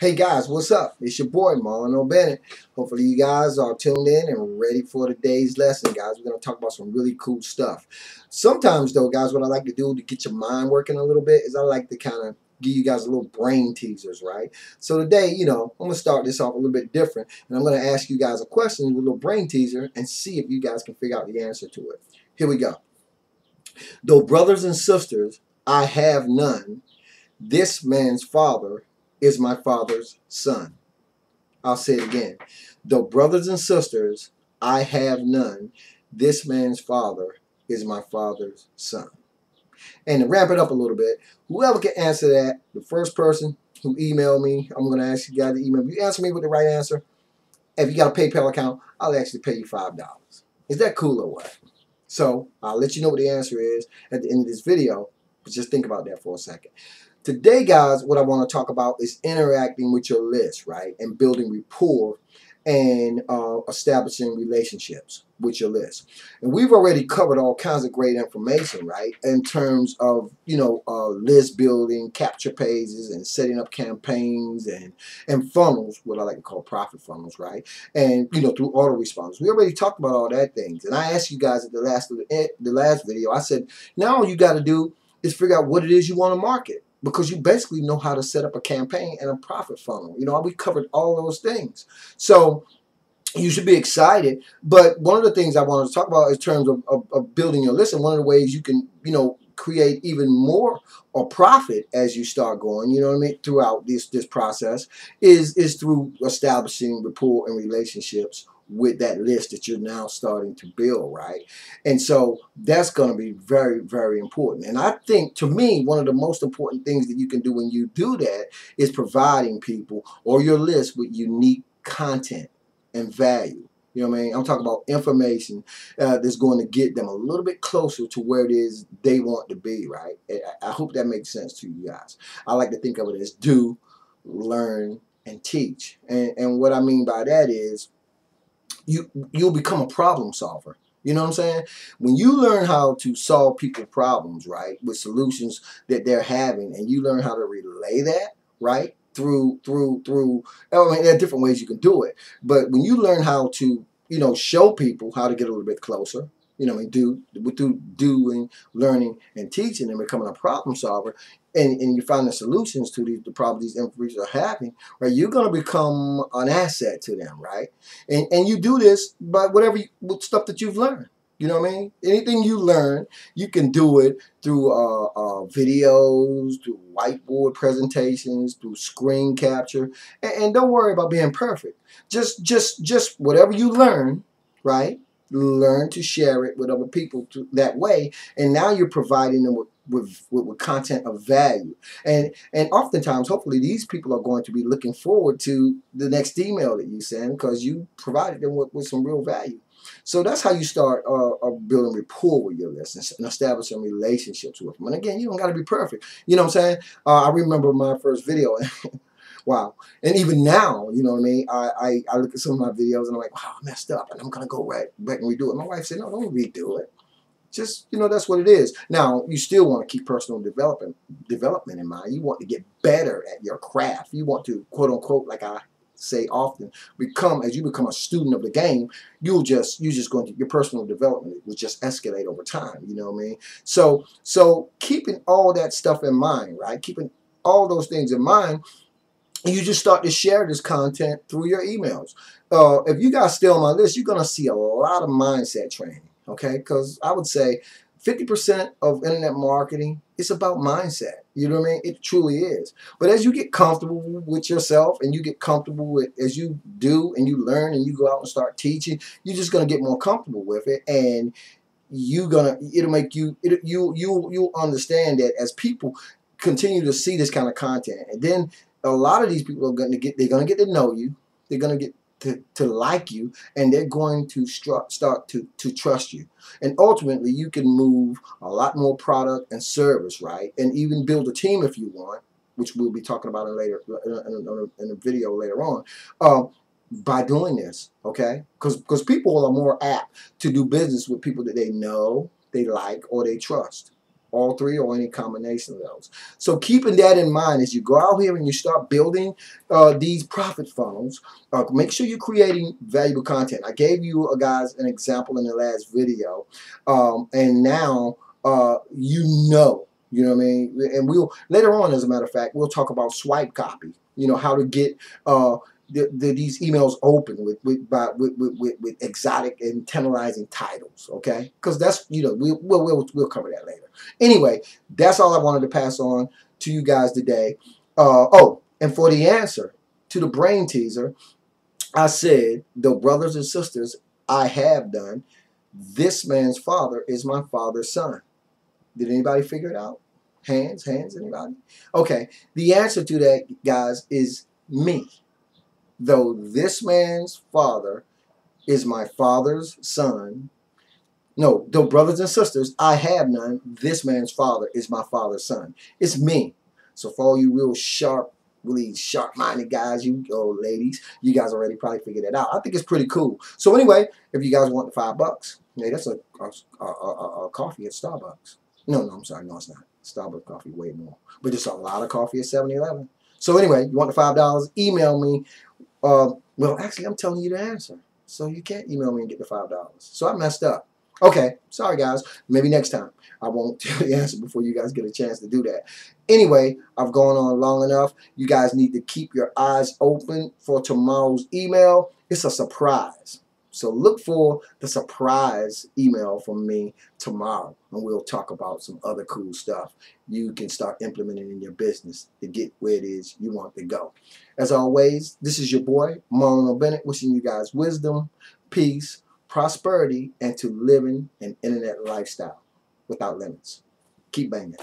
Hey guys, what's up? It's your boy Marlon O. Bennett. Hopefully you guys are tuned in and ready for today's lesson, guys. We're going to talk about some really cool stuff. Sometimes though, guys, what I like to do to get your mind working a little bit is I like to kind of give you guys a little brain teasers, right? So today, you know, I'm going to start this off a little bit different and I'm going to ask you guys a question with a little brain teaser and see if you guys can figure out the answer to it. Here we go. Though brothers and sisters, I have none, this man's father is my father's son. I'll say it again. Though brothers and sisters, I have none, this man's father is my father's son. And to wrap it up a little bit, whoever can answer that, the first person who emailed me, I'm going to ask you guys to email. If you answer me with the right answer, if you got a PayPal account, I'll actually pay you $5. Is that cool or what? So I'll let you know what the answer is at the end of this video, but just think about that for a second. Today, guys, what I want to talk about is interacting with your list, right? And building rapport and uh, establishing relationships with your list. And we've already covered all kinds of great information, right? In terms of, you know, uh, list building, capture pages, and setting up campaigns and, and funnels, what I like to call profit funnels, right? And, you know, through autoresponders. We already talked about all that things. And I asked you guys at the last, the last video, I said, now all you got to do is figure out what it is you want to market because you basically know how to set up a campaign and a profit funnel. You know, we covered all those things. So you should be excited. But one of the things I wanted to talk about in terms of, of, of building your list, and one of the ways you can, you know, create even more or profit as you start going, you know what I mean, throughout this this process is is through establishing rapport and relationships with that list that you're now starting to build, right? And so that's going to be very, very important. And I think, to me, one of the most important things that you can do when you do that is providing people or your list with unique content and value. You know what I mean? I'm talking about information uh, that's going to get them a little bit closer to where it is they want to be, right? I, hope that makes sense to you guys. I like to think of it as do, learn, and teach. And, and what I mean by that is you you'll become a problem solver. You know what I'm saying? When you learn how to solve people problems, right, with solutions that they're having, and you learn how to relay that, right, through through through. I mean, there are different ways you can do it, but when you learn how to, you know, show people how to get a little bit closer, you know, mean, do through doing, learning, and teaching, and becoming a problem solver, and, and you find the solutions to these, the problems these information are having, right? You're going to become an asset to them, right? And and you do this by whatever you, stuff that you've learned. You know what I mean? Anything you learn, you can do it through uh, uh, videos, through whiteboard presentations, through screen capture, and, and don't worry about being perfect. Just just just whatever you learn, right? Learn to share it with other people to, that way and now you're providing them with, with, with, with, content of value. And and oftentimes hopefully these people are going to be looking forward to the next email that you send because you provided them with, with some real value. So that's how you start uh, uh, building rapport with your listeners and establishing relationships with them. And again you don't got to be perfect. You know what i'm saying? Uh, i remember my first video wow. And even now, you know what I mean? I, I, I look at some of my videos and I'm like, wow, I messed up. And I'm going to go right back and redo it. My wife said, no, don't redo it. Just, you know, that's what it is. Now, you still want to keep personal development, development in mind. You want to get better at your craft. You want to, quote unquote, like I say often, become, as you become a student of the game, you'll just, you're just going to, your personal development will just escalate over time. You know what I mean? So, so keeping all that stuff in mind, right? Keeping all those things in mind, you just start to share this content through your emails. Uh, if you guys stay on my list, you're going to see a lot of mindset training, okay? Because I would say 50% of internet marketing is about mindset. You know what I mean? It truly is. But as you get comfortable with yourself and you get comfortable with, as you do and you learn and you go out and start teaching, you're just going to get more comfortable with it. And you're gonna it'll make you it, you you you'll understand that as people continue to see this kind of content and then a lot of these people are going to get, they're going to get to know you. They're going to get to, to like you and they're going to start to, to trust you. And ultimately, you can move a lot more product and service, right? And even build a team if you want, which we'll be talking about in later in a, in a video later on. Um, by doing this, okay? Because because people are more apt to do business with people that they know, they like, or they trust all three or any combination of those. So keeping that in mind as you go out here and you start building uh, these profit funnels, uh, make sure you're creating valuable content. I gave you uh, guys an example in the last video, um, and now uh, you know you know what I mean? And we'll later on, as a matter of fact, we'll talk about swipe copy. You know how to get uh, the, the, these emails open with with, by, with, with, with exotic and tantalizing titles. Okay, because that's you know we, we'll, we'll we'll cover that later. Anyway, that's all I wanted to pass on to you guys today. Uh, oh, and for the answer to the brain teaser, I said the brothers and sisters I have done. This man's father is my father's son. Did anybody figure it out? Hands, hands, anybody? Okay, the answer to that, guys, is me. Though this man's father is my father's son, no, though brothers and sisters, I have none, this man's father is my father's son. It's me. So for all you real sharp, really sharp-minded guys, you oh, ladies, you guys already probably figured it out. I think it's pretty cool. So anyway, if you guys want the five bucks, hey, that's a, a, a, a coffee at Starbucks. No, no, I'm sorry. No, it's not. Starbucks coffee way more. But just a lot of coffee at 7-Eleven. So anyway, you want the $5, email me. Uh, well, actually, I'm telling you the answer. So you can't email me and get the $5. So I messed up. Okay, sorry guys. Maybe next time. I won't tell the answer before you guys get a chance to do that. Anyway, I've gone on long enough. You guys need to keep your eyes open for tomorrow's email. It's a surprise. So look for the surprise email from me tomorrow, and we'll talk about some other cool stuff you can start implementing in your business to get where it is you want to go. As always, this is your boy, Marlon Bennett, wishing you guys wisdom, peace, prosperity, and to living an internet lifestyle without limits. Keep banging.